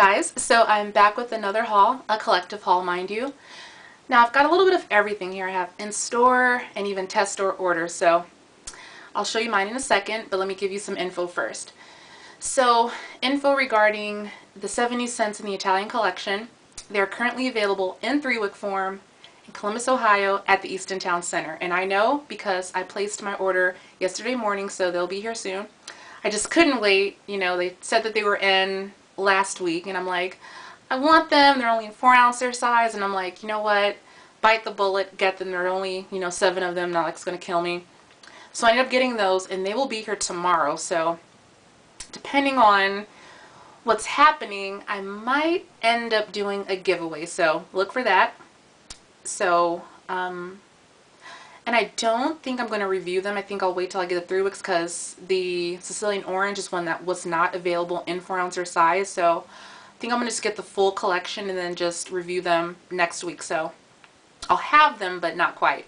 guys, so I'm back with another haul, a collective haul mind you. Now I've got a little bit of everything here. I have in-store and even test store orders, so I'll show you mine in a second, but let me give you some info first. So, info regarding the 70 cents in the Italian collection. They're currently available in three-wick form in Columbus, Ohio at the Easton Town Center. And I know because I placed my order yesterday morning, so they'll be here soon. I just couldn't wait. You know, they said that they were in last week and I'm like, I want them. They're only in four ounce their size. And I'm like, you know what? Bite the bullet, get them. There are only, you know, seven of them. Not like it's going to kill me. So I ended up getting those and they will be here tomorrow. So depending on what's happening, I might end up doing a giveaway. So look for that. So, um, and I don't think I'm going to review them. I think I'll wait till I get the three wicks because the Sicilian Orange is one that was not available in 4 ounce or size. So I think I'm going to just get the full collection and then just review them next week. So I'll have them, but not quite.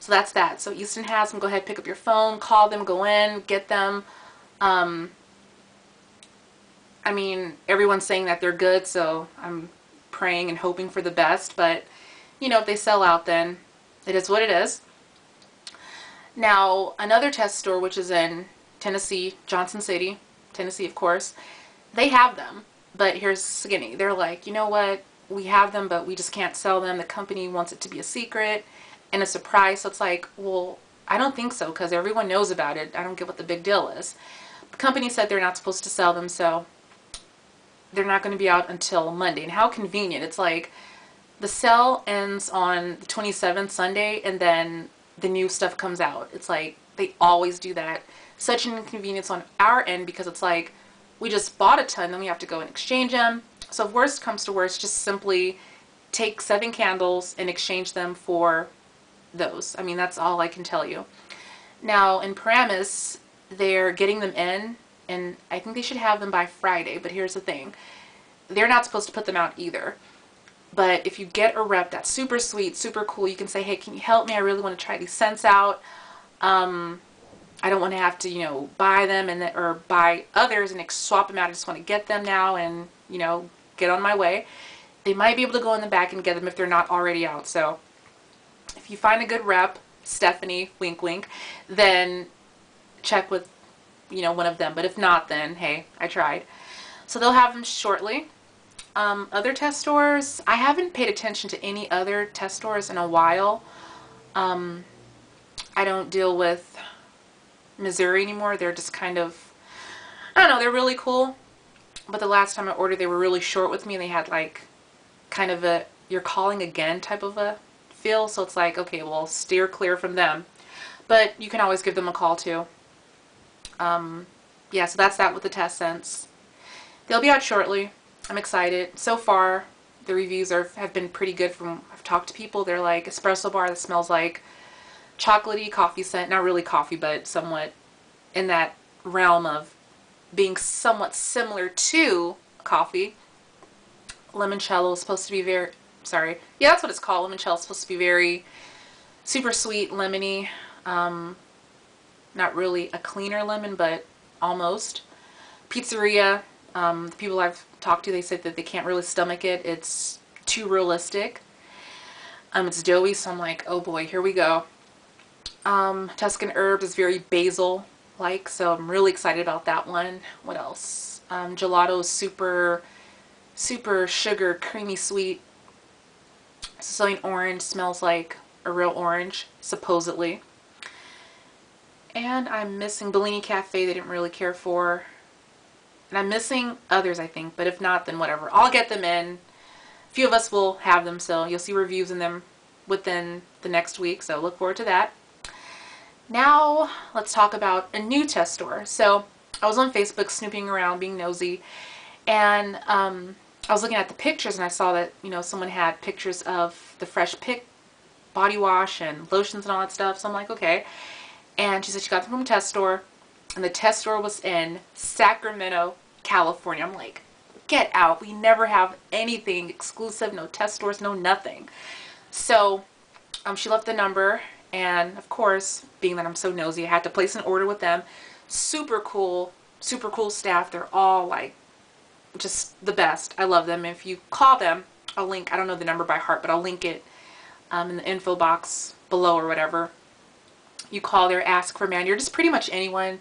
So that's that. So Easton has them. Go ahead, pick up your phone, call them, go in, get them. Um, I mean, everyone's saying that they're good, so I'm praying and hoping for the best. But, you know, if they sell out, then it is what it is. Now, another test store, which is in Tennessee, Johnson City, Tennessee, of course, they have them. But here's Skinny. They're like, you know what? We have them, but we just can't sell them. The company wants it to be a secret and a surprise. So it's like, well, I don't think so because everyone knows about it. I don't get what the big deal is. The company said they're not supposed to sell them, so they're not going to be out until Monday. And how convenient. It's like the sale ends on the 27th, Sunday, and then the new stuff comes out. It's like they always do that. Such an inconvenience on our end because it's like we just bought a ton, then we have to go and exchange them. So if worst comes to worst, just simply take seven candles and exchange them for those. I mean, that's all I can tell you. Now, in Paramus, they're getting them in, and I think they should have them by Friday, but here's the thing. They're not supposed to put them out either. But if you get a rep that's super sweet, super cool, you can say, hey, can you help me? I really want to try these scents out. Um, I don't want to have to, you know, buy them and or buy others and swap them out. I just want to get them now and, you know, get on my way. They might be able to go in the back and get them if they're not already out. So if you find a good rep, Stephanie, wink wink, then check with, you know, one of them. But if not, then hey, I tried. So they'll have them shortly. Um, other test stores, I haven't paid attention to any other test stores in a while. Um, I don't deal with Missouri anymore. They're just kind of, I don't know, they're really cool. But the last time I ordered, they were really short with me and they had like kind of a, you're calling again type of a feel. So it's like, okay, well, steer clear from them. But you can always give them a call too. Um, yeah, so that's that with the test scents. They'll be out shortly. I'm excited. So far, the reviews are have been pretty good from I've talked to people. They're like espresso bar that smells like chocolatey coffee scent. Not really coffee, but somewhat in that realm of being somewhat similar to coffee. Limoncello is supposed to be very sorry. Yeah, that's what it's called. Limoncello is supposed to be very super sweet, lemony. Um, not really a cleaner lemon, but almost. Pizzeria, um, the people I've talked to, they said that they can't really stomach it. It's too realistic. Um, it's doughy, so I'm like, oh boy, here we go. Um, Tuscan Herbs is very basil-like, so I'm really excited about that one. What else? Um, gelato is super, super sugar, creamy sweet. Sicilian Orange smells like a real orange, supposedly. And I'm missing Bellini Cafe, they didn't really care for. And I'm missing others, I think, but if not, then whatever. I'll get them in. A few of us will have them, so you'll see reviews in them within the next week, so look forward to that. Now, let's talk about a new test store. So, I was on Facebook snooping around, being nosy, and um, I was looking at the pictures and I saw that, you know, someone had pictures of the Fresh Pick body wash and lotions and all that stuff, so I'm like, okay. And she said she got them from a test store and the test store was in Sacramento, California. I'm like, get out. We never have anything exclusive, no test stores, no nothing. So um, she left the number, and of course, being that I'm so nosy, I had to place an order with them. Super cool, super cool staff. They're all like just the best. I love them. If you call them, I'll link, I don't know the number by heart, but I'll link it um, in the info box below or whatever. You call there, ask for man. You're just pretty much anyone.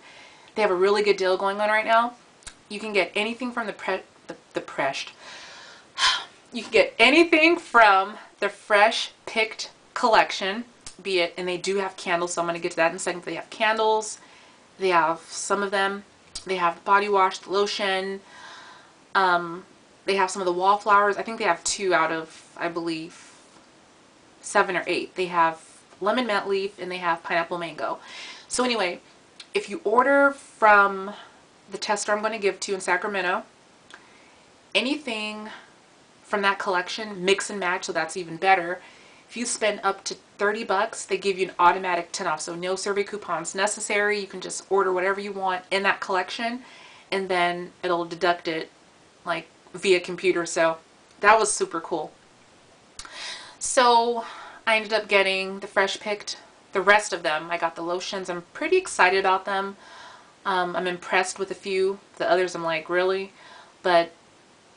They have a really good deal going on right now. You can get anything from the pre the, the pressed. You can get anything from the fresh picked collection, be it, and they do have candles, so I'm going to get to that in a second. They have candles. They have some of them. They have body wash, the lotion. Um, they have some of the wallflowers. I think they have two out of, I believe, seven or eight. They have lemon mint leaf and they have pineapple mango. So anyway, if you order from the tester I'm going to give to you in Sacramento, anything from that collection, mix and match, so that's even better. If you spend up to 30 bucks, they give you an automatic 10 off. So no survey coupons necessary. You can just order whatever you want in that collection and then it'll deduct it like via computer. So that was super cool. So I ended up getting the fresh picked, the rest of them. I got the lotions. I'm pretty excited about them. Um, I'm impressed with a few. The others I'm like, really? But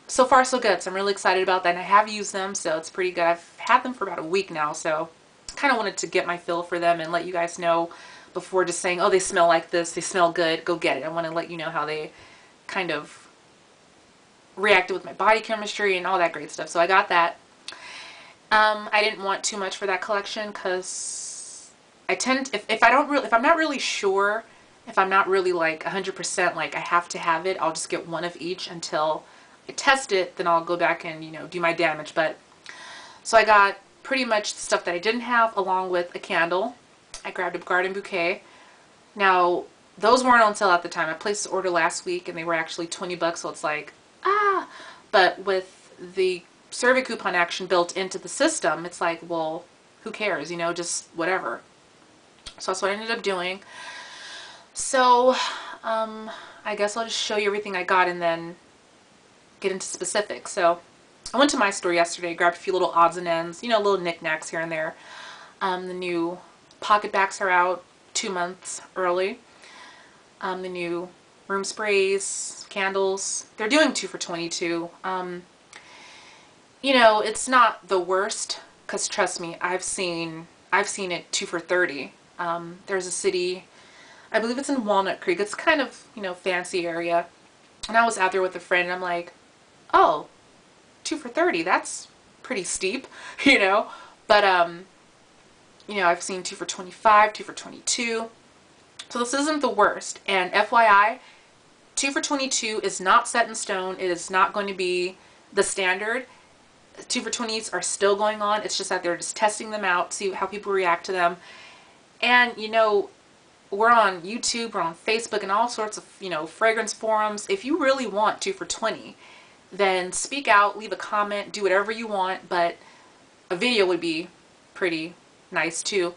so far so good. So I'm really excited about that. And I have used them, so it's pretty good. I've had them for about a week now, so kind of wanted to get my feel for them and let you guys know before just saying, oh, they smell like this, they smell good, go get it. I want to let you know how they kind of reacted with my body chemistry and all that great stuff. So I got that. Um, I didn't want too much for that collection because I tend, if, if I don't really, if I'm not really sure, if I'm not really like 100% like I have to have it, I'll just get one of each until I test it, then I'll go back and, you know, do my damage. But, so I got pretty much the stuff that I didn't have along with a candle. I grabbed a garden bouquet. Now, those weren't on sale at the time. I placed the order last week and they were actually 20 bucks, so it's like, ah. But with the survey coupon action built into the system, it's like, well, who cares, you know, just whatever. So that's what I ended up doing. So, um, I guess I'll just show you everything I got and then get into specifics. So, I went to my store yesterday, grabbed a few little odds and ends, you know, little knickknacks here and there. Um, the new PocketBacs are out two months early. Um, the new room sprays, candles, they're doing two for 22. Um, you know, it's not the worst because trust me, I've seen I've seen it two for 30. Um, there's a city, I believe it's in Walnut Creek. It's kind of, you know, fancy area. And I was out there with a friend and I'm like, oh, two for 30, that's pretty steep, you know? But, um, you know, I've seen two for 25, two for 22. So this isn't the worst. And FYI, two for 22 is not set in stone. It is not going to be the standard two for 20s are still going on. It's just that they're just testing them out, see how people react to them. And, you know, we're on YouTube, we're on Facebook, and all sorts of, you know, fragrance forums. If you really want to for 20, then speak out, leave a comment, do whatever you want, but a video would be pretty nice too.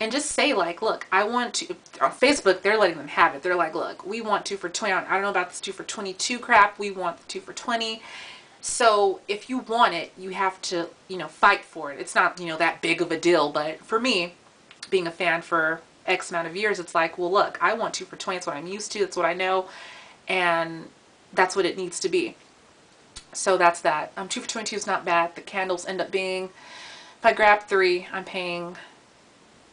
And just say like, look, I want to, on Facebook, they're letting them have it. They're like, look, we want two for 20. I don't know about this two for 22 crap. We want the two for 20. So if you want it, you have to, you know, fight for it. It's not, you know, that big of a deal. But for me, being a fan for X amount of years, it's like, well, look, I want two for 20. It's what I'm used to. It's what I know. And that's what it needs to be. So that's that. Um, two for 22 is not bad. The candles end up being, if I grab three, I'm paying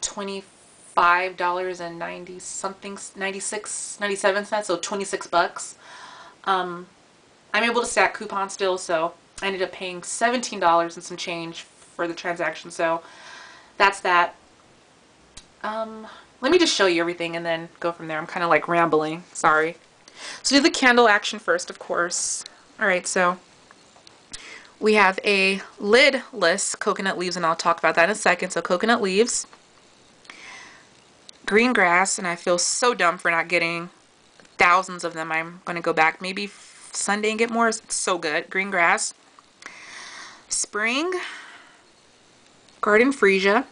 $25 and 90 something, 96, 97 cents. So 26 bucks. Um, I'm able to stack coupons still, so I ended up paying $17 and some change for the transaction. So that's that. Um, let me just show you everything and then go from there. I'm kind of like rambling. Sorry. So do the candle action first, of course. Alright, so we have a lidless coconut leaves, and I'll talk about that in a second. So coconut leaves, green grass, and I feel so dumb for not getting thousands of them. I'm going to go back maybe Sunday and get more. It's so good. Green grass. Spring. Garden freesia.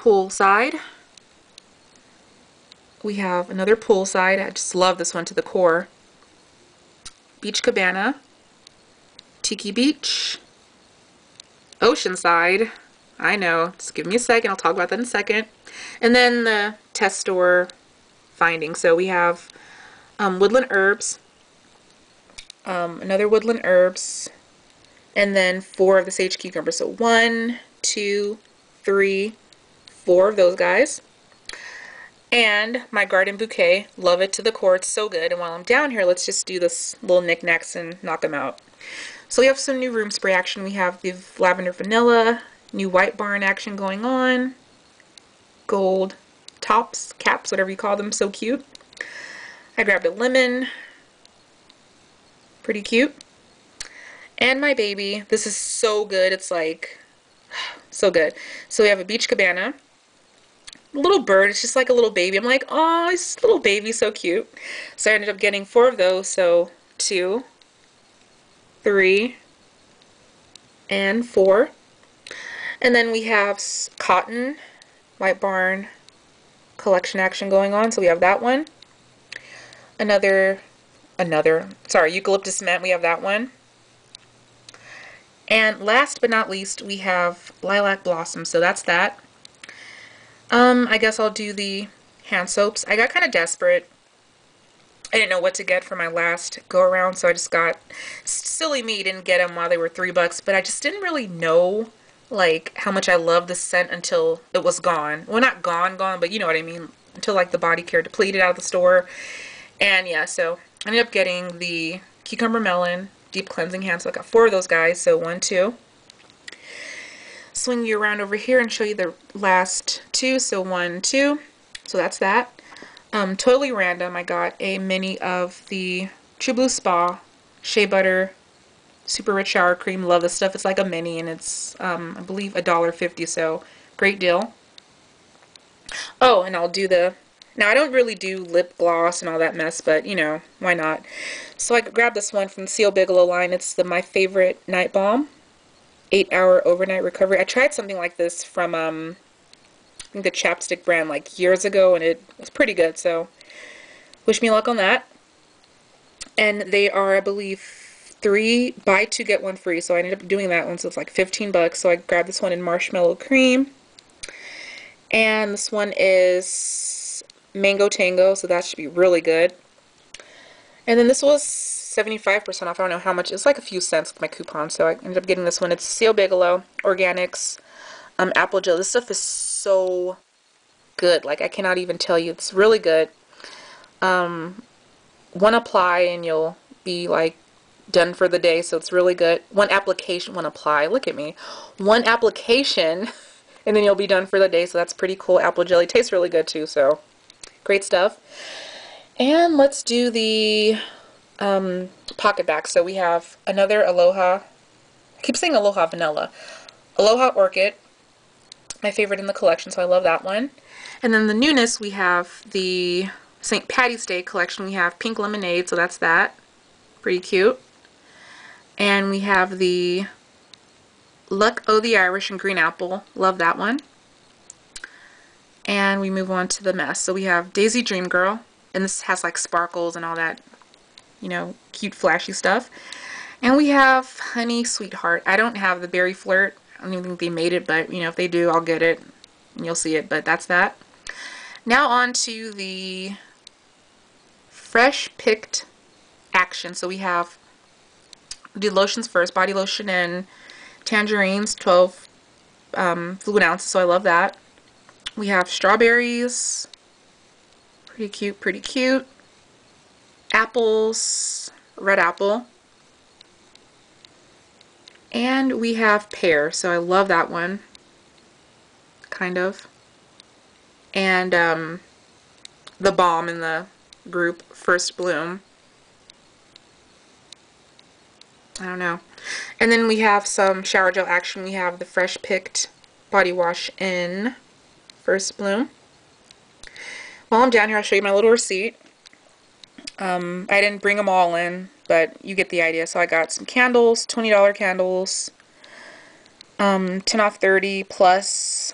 Poolside. We have another poolside. I just love this one to the core. Beach Cabana. Tiki Beach. Oceanside. I know. Just give me a second. I'll talk about that in a second. And then the test store finding. So we have um, Woodland Herbs, um, another woodland herbs, and then four of the sage cucumber. So one, two, three, four of those guys. And my garden bouquet, love it to the core, it's so good. And while I'm down here, let's just do this little knickknacks and knock them out. So we have some new room spray action. We have the lavender vanilla, new white barn action going on, gold tops, caps, whatever you call them, so cute. I grabbed a lemon, pretty cute. And my baby, this is so good, it's like, so good. So we have a beach cabana, little bird, it's just like a little baby. I'm like, oh, this little baby, so cute. So I ended up getting four of those, so two, three, and four. And then we have cotton, White Barn collection action going on. So we have that one. Another, another, sorry, eucalyptus cement, we have that one. And last but not least, we have lilac blossom. So that's that. Um, I guess I'll do the hand soaps. I got kind of desperate I didn't know what to get for my last go around, so I just got silly me didn't get them while they were three bucks, but I just didn't really know like how much I loved the scent until it was gone. Well, not gone, gone, but you know what I mean. Until like the body care depleted out of the store, and yeah, so I ended up getting the cucumber melon deep cleansing hand. So I got four of those guys. So one, two. Swing you around over here and show you the last two. So one, two. So that's that. Um, totally random, I got a mini of the True Blue Spa Shea Butter Super Rich Shower Cream. Love this stuff. It's like a mini and it's, um, I believe, a dollar fifty. so great deal. Oh, and I'll do the, now I don't really do lip gloss and all that mess, but, you know, why not? So I grabbed this one from the C.O. Bigelow line. It's the My Favorite Night Balm. 8 Hour Overnight Recovery. I tried something like this from, um, the chapstick brand like years ago and it was pretty good so wish me luck on that. And they are I believe three buy two get one free. So I ended up doing that one so it's like 15 bucks. So I grabbed this one in marshmallow cream. And this one is mango tango so that should be really good. And then this was 75% off I don't know how much it's like a few cents with my coupon so I ended up getting this one it's C.O. Bigelow Organics um, apple gel this stuff is so good. Like I cannot even tell you. It's really good. Um, one apply and you'll be like done for the day. So it's really good. One application, one apply. Look at me. One application and then you'll be done for the day. So that's pretty cool. Apple jelly tastes really good too. So great stuff. And let's do the um, PocketBac. So we have another Aloha. I keep saying Aloha Vanilla. Aloha Orchid my favorite in the collection, so I love that one. And then the newness, we have the St. Patty's Day collection. We have pink lemonade, so that's that. Pretty cute. And we have the Luck O' the Irish and Green Apple. Love that one. And we move on to the mess. So we have Daisy Dream Girl, and this has like sparkles and all that, you know, cute flashy stuff. And we have Honey Sweetheart. I don't have the Berry Flirt. I don't even think they made it, but you know, if they do, I'll get it and you'll see it. But that's that. Now on to the fresh picked action. So we have do lotions first, body lotion and tangerines, 12 um, fluid ounces, so I love that. We have strawberries, pretty cute, pretty cute. Apples, red apple, and we have pear, so I love that one. Kind of. And um, the balm in the group, First Bloom. I don't know. And then we have some shower gel action. We have the Fresh Picked Body Wash in First Bloom. While I'm down here, I'll show you my little receipt. Um, I didn't bring them all in but you get the idea. So I got some candles, $20 candles, um, 10 off 30 plus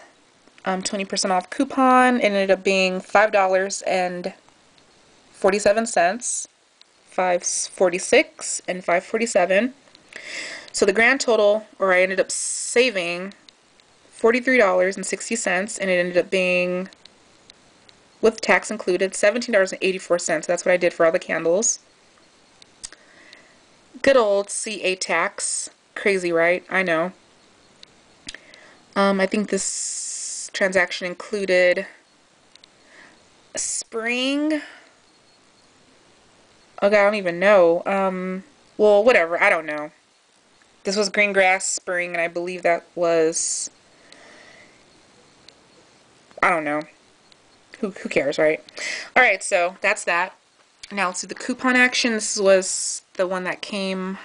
um, 20% off coupon. It ended up being $5 and 47 cents, 546 and 547. So the grand total, or I ended up saving $43.60 and it ended up being with tax included $17.84. That's what I did for all the candles. good old CA tax. Crazy, right? I know. Um, I think this transaction included spring. Okay, I don't even know. Um, well, whatever. I don't know. This was green grass spring, and I believe that was. I don't know. Who, who cares, right? Alright, so that's that. Now let's do the coupon action. This was the one that came.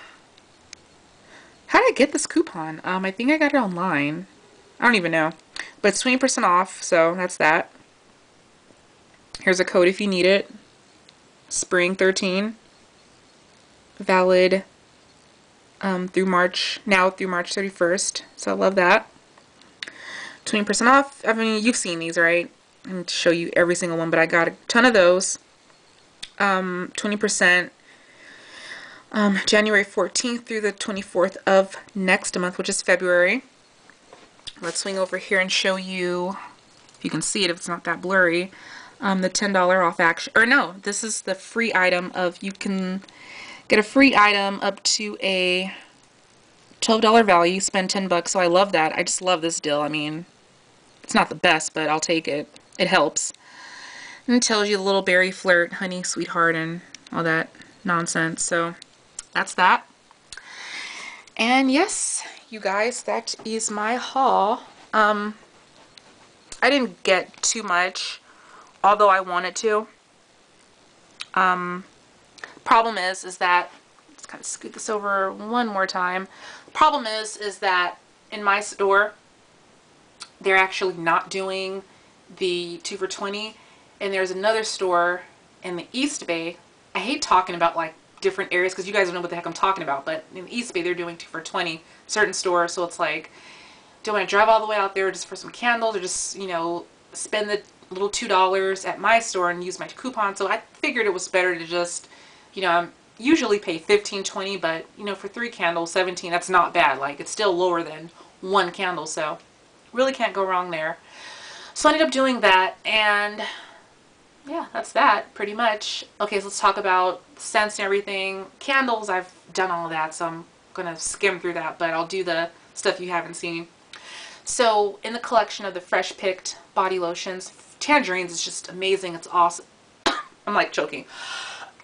How did I get this coupon? Um, I think I got it online. I don't even know. But it's 20% off, so that's that. Here's a code if you need it. Spring 13. Valid um, through March, now through March 31st. So I love that. 20% off. I mean, you've seen these, right? To show you every single one, but I got a ton of those. Um, 20% um, January 14th through the 24th of next month, which is February. Let's swing over here and show you, if you can see it, if it's not that blurry, um, the $10 off action. Or no, this is the free item of, you can get a free item up to a $12 value, spend 10 bucks. So I love that. I just love this deal. I mean, it's not the best, but I'll take it. It helps. And it tells you the little berry flirt, honey, sweetheart, and all that nonsense. So that's that. And yes, you guys, that is my haul. Um, I didn't get too much, although I wanted to. Um, problem is, is that, let's kind of scoot this over one more time. Problem is, is that in my store, they're actually not doing the 2 for 20 and there's another store in the East Bay. I hate talking about like different areas because you guys don't know what the heck I'm talking about, but in the East Bay they're doing 2 for 20 certain stores, so it's like, do I want to drive all the way out there just for some candles or just, you know, spend the little $2 at my store and use my coupon, so I figured it was better to just, you know, I'm usually pay 15 20 but, you know, for three candles, 17 that's not bad. Like, it's still lower than one candle, so really can't go wrong there. So I ended up doing that, and yeah, that's that pretty much. Okay, so let's talk about scents and everything. Candles, I've done all of that, so I'm gonna skim through that, but I'll do the stuff you haven't seen. So in the collection of the fresh picked body lotions, Tangerines is just amazing. It's awesome. I'm like choking.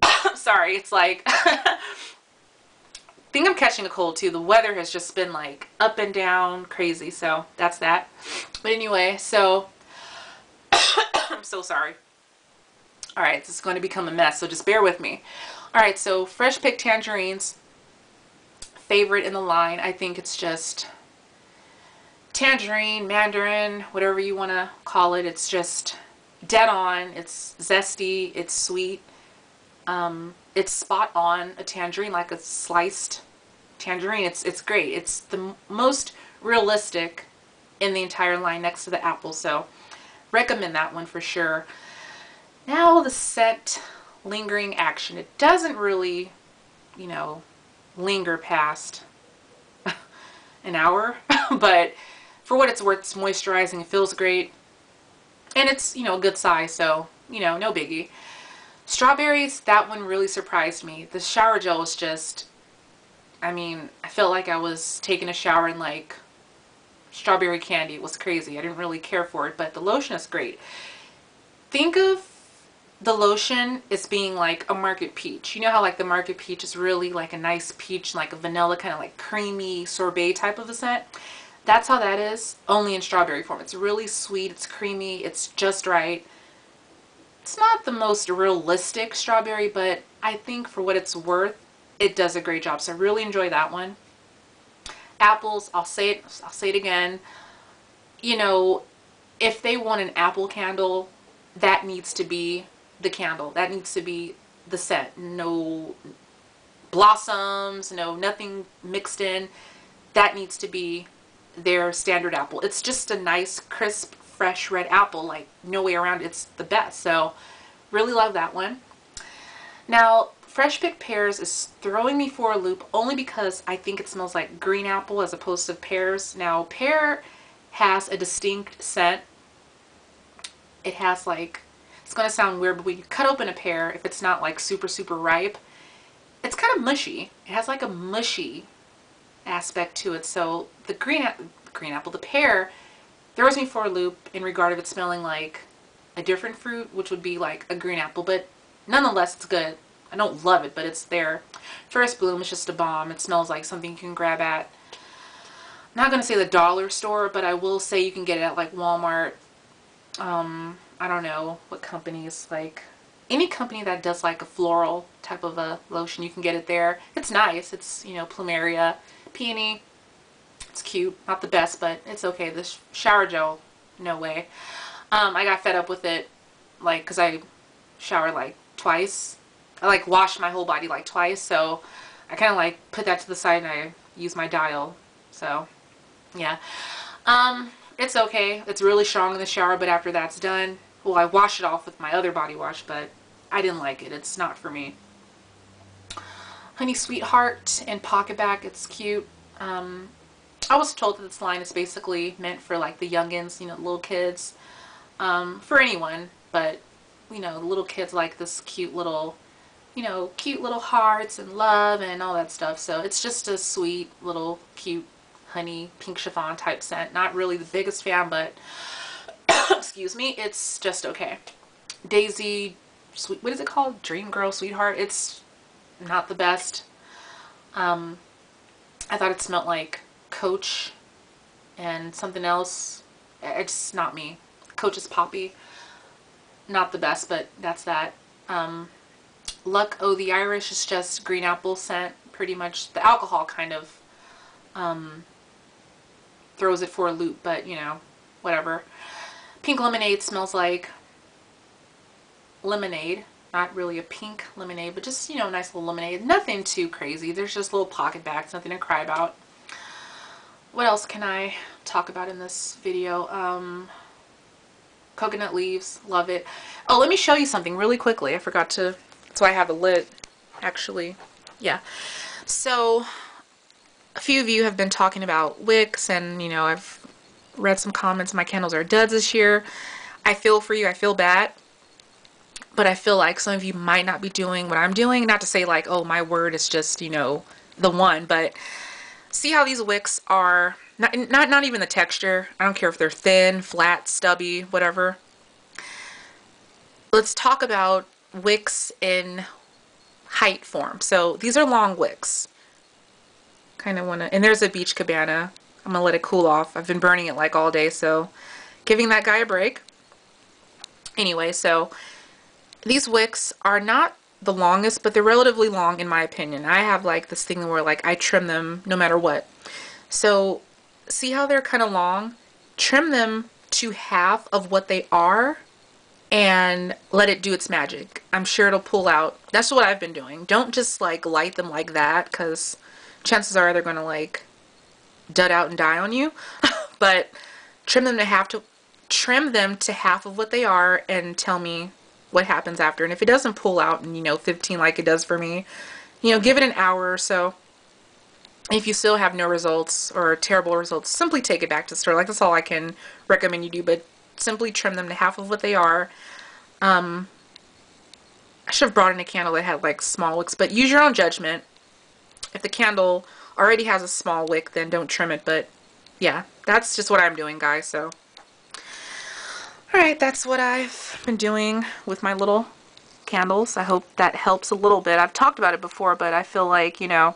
Sorry, it's like I think I'm catching a cold too. The weather has just been like up and down crazy, so that's that. But anyway, so I'm so sorry. Alright, this is going to become a mess, so just bear with me. Alright, so fresh picked tangerines. Favorite in the line. I think it's just tangerine, mandarin, whatever you want to call it. It's just dead on. It's zesty. It's sweet. Um, it's spot on a tangerine, like a sliced tangerine. It's, it's great. It's the most realistic in the entire line next to the apple. So recommend that one for sure. Now the scent lingering action. It doesn't really, you know, linger past an hour, but for what it's worth, it's moisturizing. It feels great. And it's, you know, a good size, so, you know, no biggie. Strawberries, that one really surprised me. The shower gel was just, I mean, I felt like I was taking a shower in like strawberry candy. It was crazy. I didn't really care for it, but the lotion is great. Think of the lotion is being like a market peach. You know how like the market peach is really like a nice peach, like a vanilla kind of like creamy sorbet type of a scent. That's how that is, only in strawberry form. It's really sweet, it's creamy, it's just right. It's not the most realistic strawberry, but I think for what it's worth, it does a great job. So I really enjoy that one. Apples, I'll say it, I'll say it again. You know, if they want an apple candle, that needs to be the candle. That needs to be the set. No blossoms, no nothing mixed in. That needs to be their standard apple. It's just a nice, crisp, fresh red apple. Like, no way around It's the best. So, really love that one. Now, Fresh Picked Pears is throwing me for a loop only because I think it smells like green apple as opposed to pears. Now, pear has a distinct scent. It has like it's going to sound weird, but when you cut open a pear, if it's not like super, super ripe, it's kind of mushy. It has like a mushy aspect to it. So the green, green apple, the pear, throws me for a loop in regard of it smelling like a different fruit, which would be like a green apple, but nonetheless, it's good. I don't love it, but it's there. First Bloom is just a bomb. It smells like something you can grab at, I'm not going to say the dollar store, but I will say you can get it at like Walmart. Um, I don't know what companies, like any company that does like a floral type of a lotion, you can get it there. It's nice. It's, you know, plumeria, peony. It's cute. Not the best, but it's okay. This shower gel, no way. Um, I got fed up with it, like, because I shower like twice. I like wash my whole body like twice, so I kind of like put that to the side and I use my dial. So, yeah. Um, it's okay. It's really strong in the shower, but after that's done, well, I wash it off with my other body wash, but I didn't like it. It's not for me. Honey Sweetheart and PocketBac It's cute. Um, I was told that this line is basically meant for like the youngins, you know, little kids. Um, for anyone, but you know, little kids like this cute little, you know, cute little hearts and love and all that stuff. So it's just a sweet little cute honey pink chiffon type scent. Not really the biggest fan, but excuse me, it's just okay. Daisy, sweet, what is it called? Dream Girl Sweetheart. It's not the best. Um, I thought it smelled like Coach and something else. It's not me. Coach is Poppy. Not the best, but that's that. Um, Luck Oh the Irish is just green apple scent. Pretty much the alcohol kind of um, throws it for a loop, but you know, whatever. Pink lemonade smells like lemonade. Not really a pink lemonade, but just, you know, a nice little lemonade. Nothing too crazy. There's just little PocketBacs, nothing to cry about. What else can I talk about in this video? Um, coconut leaves, love it. Oh, let me show you something really quickly. I forgot to, that's why I have a lid, actually. Yeah. So, a few of you have been talking about wicks and, you know, I've read some comments. My candles are duds this year. I feel for you. I feel bad. But I feel like some of you might not be doing what I'm doing. Not to say like, oh, my word is just, you know, the one. But see how these wicks are, not, not, not even the texture. I don't care if they're thin, flat, stubby, whatever. Let's talk about wicks in height form. So these are long wicks kind of want to, and there's a beach cabana. I'm going to let it cool off. I've been burning it like all day, so giving that guy a break. Anyway, so these wicks are not the longest, but they're relatively long in my opinion. I have like this thing where like I trim them no matter what. So see how they're kind of long? Trim them to half of what they are and let it do its magic. I'm sure it'll pull out. That's what I've been doing. Don't just like light them like that because chances are they're going to like dud out and die on you. but trim them to half to trim them to half of what they are and tell me what happens after. And if it doesn't pull out in, you know, 15 like it does for me, you know, give it an hour or so. If you still have no results or terrible results, simply take it back to the store. Like, that's all I can recommend you do, but simply trim them to half of what they are. Um, I should have brought in a candle that had, like, small wicks, but use your own judgment. If the candle already has a small wick, then don't trim it. But yeah, that's just what I'm doing, guys. So, alright, that's what I've been doing with my little candles. I hope that helps a little bit. I've talked about it before, but I feel like, you know,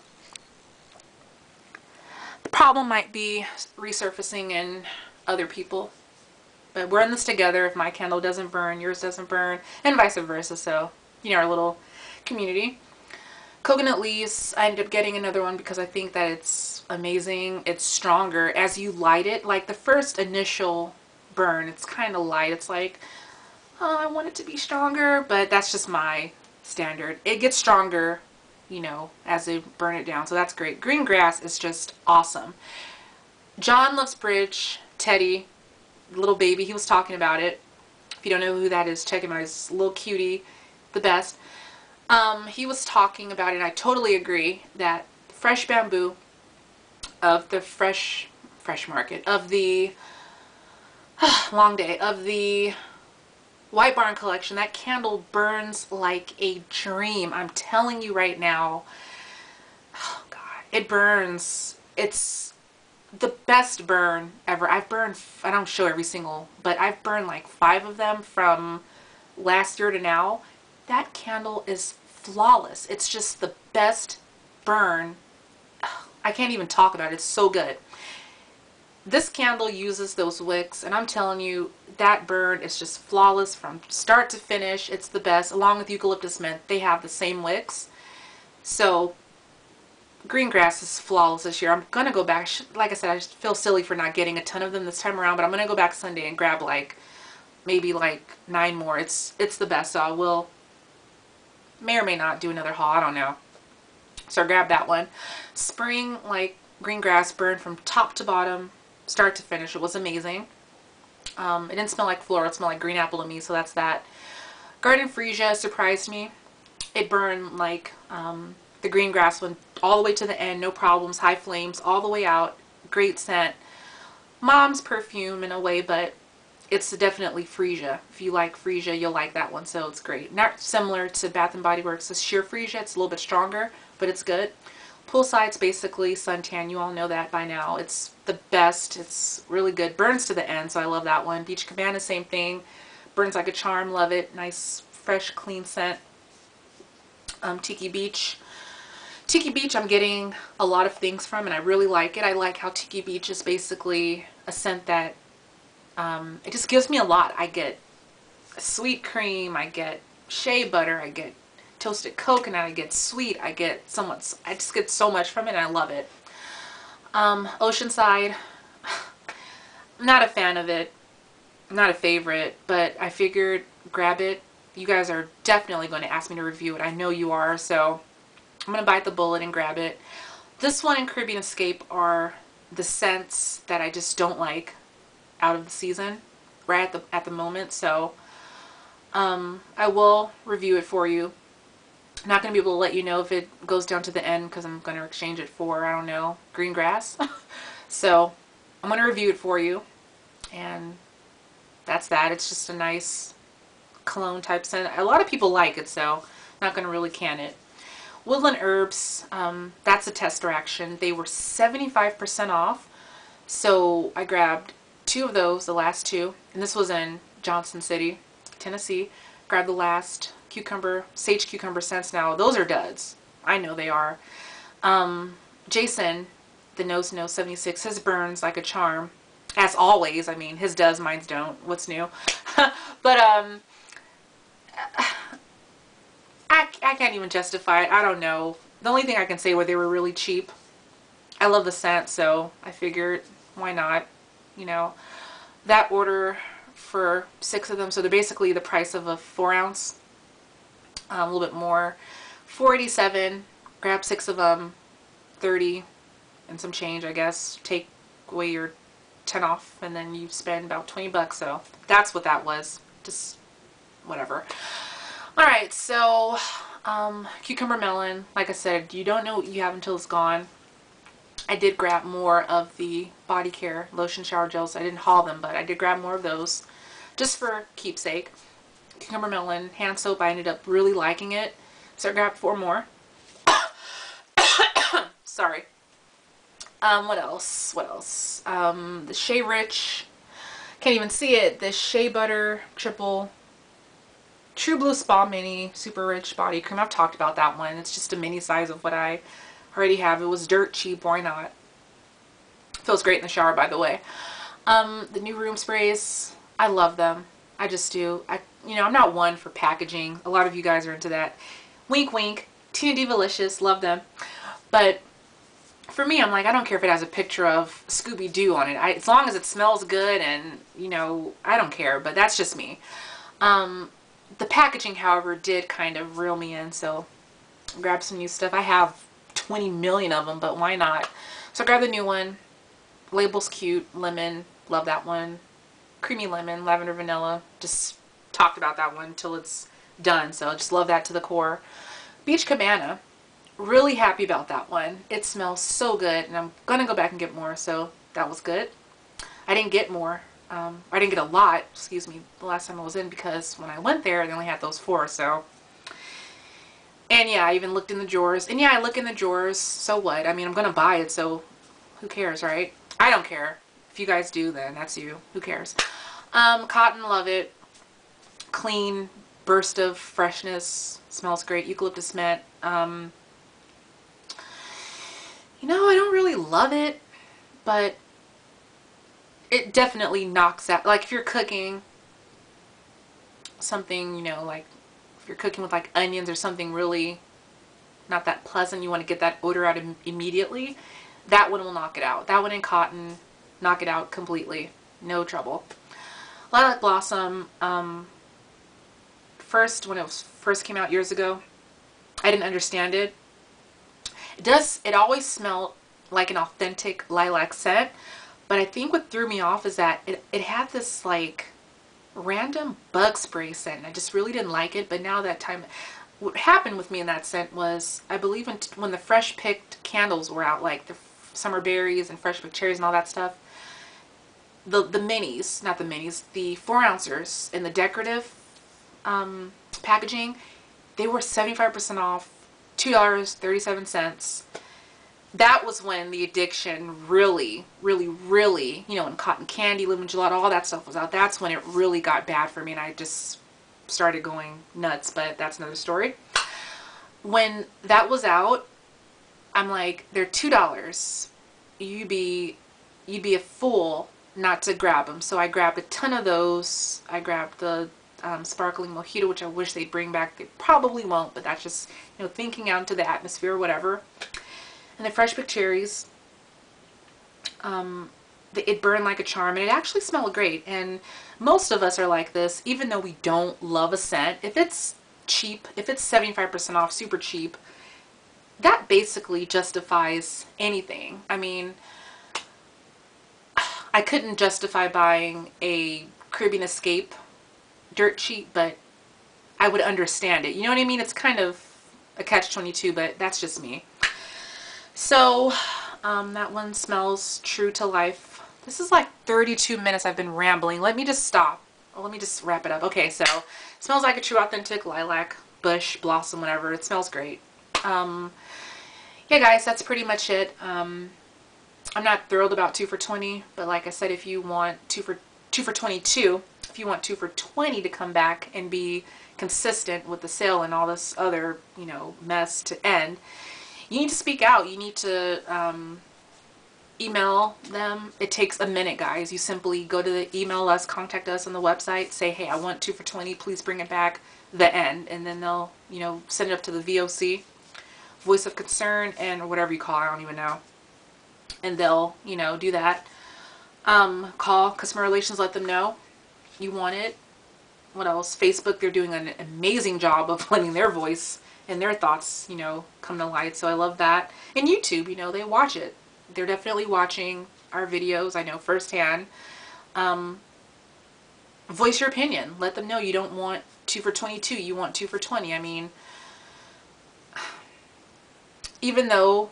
the problem might be resurfacing in other people. But we're in this together. If my candle doesn't burn, yours doesn't burn, and vice versa. So, you know, our little community. Coconut leaves, I ended up getting another one because I think that it's amazing. It's stronger as you light it. Like the first initial burn, it's kind of light. It's like, oh, I want it to be stronger, but that's just my standard. It gets stronger, you know, as they burn it down. So that's great. Green grass is just awesome. John Loves Bridge, Teddy, little baby, he was talking about it. If you don't know who that is, check him out. He's little cutie, the best. Um, he was talking about it, and I totally agree, that fresh bamboo of the fresh, fresh market, of the, long day, of the White Barn Collection. That candle burns like a dream. I'm telling you right now. Oh, God. It burns. It's the best burn ever. I've burned, I don't show every single, but I've burned like five of them from last year to now. That candle is flawless. It's just the best burn. I can't even talk about it. It's so good. This candle uses those wicks and I'm telling you that burn is just flawless from start to finish. It's the best along with eucalyptus mint. They have the same wicks. So green grass is flawless this year. I'm going to go back. Like I said, I feel silly for not getting a ton of them this time around, but I'm going to go back Sunday and grab like maybe like nine more. It's it's the best. So I will may or may not do another haul. I don't know. So I grabbed that one. Spring like green grass burned from top to bottom start to finish. It was amazing. Um, it didn't smell like floral. It smelled like green apple to me, so that's that. Garden Freesia surprised me. It burned like um, the green grass one all the way to the end. No problems. High flames all the way out. Great scent. Mom's perfume in a way, but it's definitely Freesia. If you like Freesia, you'll like that one, so it's great. Not similar to Bath & Body Works' It's Sheer Freesia. It's a little bit stronger, but it's good. Poolside's basically suntan. You all know that by now. It's the best. It's really good. Burns to the end, so I love that one. Beach Cabana, same thing. Burns like a charm. Love it. Nice, fresh, clean scent. Um, Tiki Beach. Tiki Beach I'm getting a lot of things from, and I really like it. I like how Tiki Beach is basically a scent that um, it just gives me a lot. I get sweet cream. I get shea butter. I get toasted coconut. I get sweet. I get so much. I just get so much from it and I love it. Um, Oceanside. I'm not a fan of it. Not a favorite, but I figured grab it. You guys are definitely going to ask me to review it. I know you are, so I'm going to bite the bullet and grab it. This one and Caribbean Escape are the scents that I just don't like out of the season right at the at the moment so um, I will review it for you I'm not going to be able to let you know if it goes down to the end because I'm going to exchange it for, I don't know, green grass. so I'm going to review it for you. And that's that. It's just a nice cologne type scent. A lot of people like it, so I'm not going to really can it. Woodland Herbs, um, that's a tester action. They were 75% off. So I grabbed two of those, the last two. And this was in Johnson City, Tennessee. Grabbed the last cucumber, sage cucumber scents now. Those are duds. I know they are. Um, Jason, the Nose Nose 76, his burns like a charm. As always, I mean, his does, mine's don't. What's new? but, um, I, I can't even justify it. I don't know. The only thing I can say were they were really cheap. I love the scent, so I figured, why not? You know, that order for six of them, so they're basically the price of a four ounce um, a little bit more. 487 grab six of them, 30 and some change, I guess. Take away your 10 off and then you spend about 20 bucks. So that's what that was. Just whatever. Alright, so um, cucumber melon, like I said, you don't know what you have until it's gone. I did grab more of the body care lotion shower gels. I didn't haul them, but I did grab more of those just for keepsake cucumber melon hand soap. I ended up really liking it. So I grabbed four more. Sorry. Um, what else? What else? Um, the Shea Rich. Can't even see it. The Shea Butter Triple True Blue Spa Mini Super Rich Body Cream. I've talked about that one. It's just a mini size of what I already have. It was dirt cheap. Why not? Feels great in the shower, by the way. Um, the new room sprays. I love them. I just do. I you know, I'm not one for packaging. A lot of you guys are into that. Wink, wink. Tina Divalicious, love them. But for me, I'm like, I don't care if it has a picture of Scooby-Doo on it. I, as long as it smells good and, you know, I don't care. But that's just me. Um, the packaging, however, did kind of reel me in. So grab some new stuff. I have 20 million of them, but why not? So grab the new one. Label's cute. Lemon. Love that one. Creamy lemon. Lavender vanilla. Just talked about that one until it's done. So I just love that to the core. Beach Cabana. Really happy about that one. It smells so good and I'm going to go back and get more. So that was good. I didn't get more Um, I didn't get a lot, excuse me, the last time I was in because when I went there, they only had those four, so. And yeah, I even looked in the drawers. And yeah, I look in the drawers, so what? I mean, I'm gonna buy it, so who cares, right? I don't care. If you guys do, then that's you. Who cares? Um, cotton, love it. Clean, burst of freshness. Smells great. Eucalyptus mint. Um, you know, I don't really love it, but it definitely knocks out, like if you're cooking something, you know, like if you're cooking with like onions or something really not that pleasant, you want to get that odor out Im immediately, that one will knock it out. That one in cotton, knock it out completely. No trouble. Lilac Blossom, um, first, when it was first came out years ago, I didn't understand it. It does, it always smelled like an authentic lilac scent, but I think what threw me off is that it, it had this like random bug spray scent. I just really didn't like it, but now that time, what happened with me in that scent was, I believe when, when the fresh picked candles were out, like the summer berries and fresh picked cherries and all that stuff, the, the minis, not the minis, the four ounces in the decorative um, packaging, they were 75% off, $2.37 that was when the addiction really, really, really, you know, when cotton candy, lemon gelato, all that stuff was out. That's when it really got bad for me and I just started going nuts, but that's another story. When that was out, I'm like, they're $2. You'd be, you'd be a fool not to grab them. So I grabbed a ton of those. I grabbed the um, sparkling mojito, which I wish they'd bring back. They probably won't, but that's just, you know, thinking out into the atmosphere or whatever and the fresh picked cherries. Um, it burned like a charm and it actually smelled great. And most of us are like this even though we don't love a scent. If it's cheap if it's 75% off super cheap that basically justifies anything. I mean I couldn't justify buying a Caribbean Escape dirt cheap but I would understand it. You know what I mean? It's kind of a catch-22 but that's just me so um, that one smells true to life. This is like 32 minutes I've been rambling. Let me just stop. Well, let me just wrap it up. Okay, so smells like a true authentic lilac, bush, blossom, whatever. It smells great. Um, yeah, guys, that's pretty much it. Um, I'm not thrilled about 2 for 20, but like I said, if you want 2 for 2 for 22, if you want 2 for 20 to come back and be consistent with the sale and all this other, you know, mess to end, you need to speak out. You need to um, email them. It takes a minute, guys. You simply go to the email us, contact us on the website, say, hey, I want two for 20, please bring it back, the end. And then they'll, you know, send it up to the VOC, voice of concern, and whatever you call I don't even know. And they'll, you know, do that. Um, call customer relations, let them know you want it. What else? Facebook, they're doing an amazing job of letting their voice and their thoughts, you know, come to light. So I love that. And YouTube, you know, they watch it. They're definitely watching our videos, I know firsthand. Um, voice your opinion. Let them know you don't want 2 for 22, you want 2 for 20. I mean, even though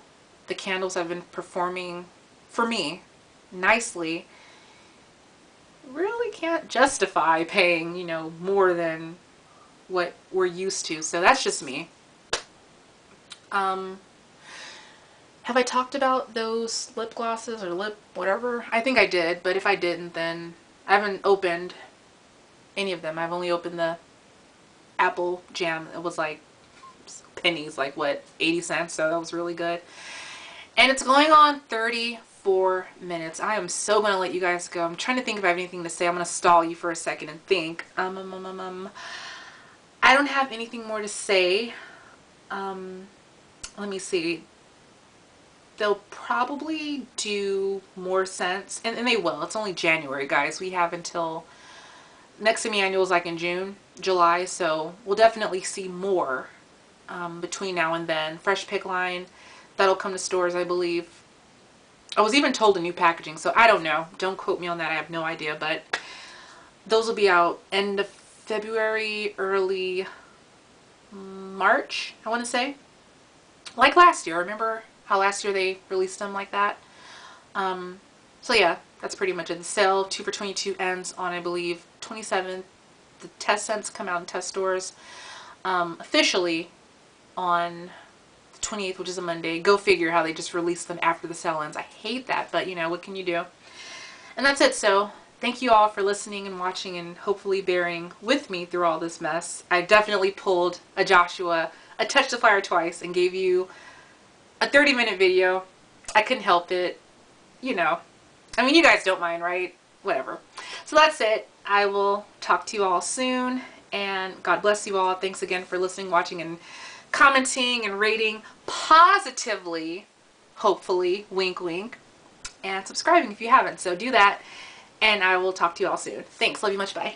the candles have been performing, for me, nicely, really can't justify paying, you know, more than what we're used to. So that's just me. Um, have I talked about those lip glosses or lip whatever? I think I did, but if I didn't, then I haven't opened any of them. I've only opened the apple jam. It was like pennies, like what, 80 cents, so that was really good. And it's going on 34 minutes. I am so going to let you guys go. I'm trying to think if I have anything to say. I'm going to stall you for a second and think. Um, um, um, um, um. I don't have anything more to say. Um, let me see. They'll probably do more scents, and, and they will. It's only January, guys. We have until next semi-annual is like in June, July, so we'll definitely see more um, between now and then. Fresh pick line, that'll come to stores, I believe. I was even told a new packaging, so I don't know. Don't quote me on that. I have no idea, but those will be out end of February, early March, I want to say. Like last year. Remember how last year they released them like that? Um, so yeah, that's pretty much it. The sale, 2 for 22, ends on, I believe, 27th. The test scents come out in test stores um, officially on the 28th, which is a Monday. Go figure how they just release them after the sale ends. I hate that, but you know, what can you do? And that's it. So thank you all for listening and watching and hopefully bearing with me through all this mess. I definitely pulled a Joshua, a touched the fire twice and gave you a 30 minute video. I couldn't help it. You know, I mean, you guys don't mind, right? Whatever. So that's it. I will talk to you all soon and God bless you all. Thanks again for listening, watching, and commenting and rating positively, hopefully, wink wink, and subscribing if you haven't. So do that, and I will talk to you all soon. Thanks. Love you much. Bye.